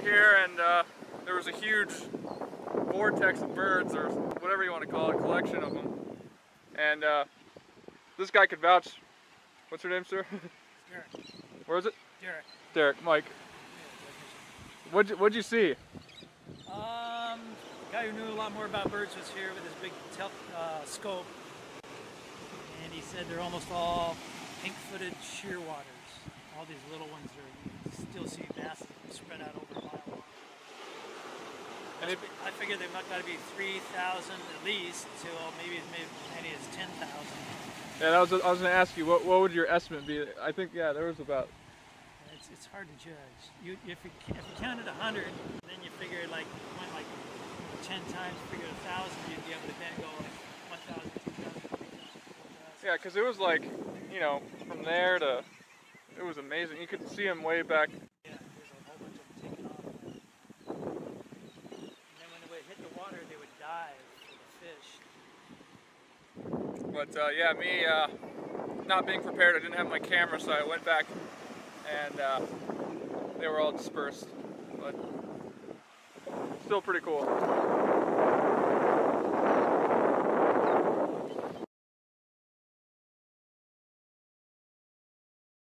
out here and uh, there was a huge vortex of birds or whatever you want to call it, a collection of them. And uh, this guy could vouch. What's your name, sir? Derek. Where is it? Derek. Derek, Mike. What'd you, what'd you see? Um, guy who knew a lot more about birds was here with his big tel uh, scope, and he said they're almost all pink-footed shearwaters. All these little ones are you still see masses And I figure there might got to be 3,000 at least till maybe as many as 10,000. yeah, that was I was gonna ask you what what would your estimate be? I think yeah, there was about It's, it's hard to judge. You, if, you, if you counted 100, then you figure like went like 10 times, figure a thousand, you'd be able to then go like 1,000, 2,000, 3,000, yeah, because it was like you know from there to it was amazing. You could see him way back. Yeah, there's a whole bunch of them taking off. And then when they would hit the water, they would dive for the fish. But uh, yeah, me uh, not being prepared, I didn't have my camera, so I went back and uh, they were all dispersed. But still pretty cool.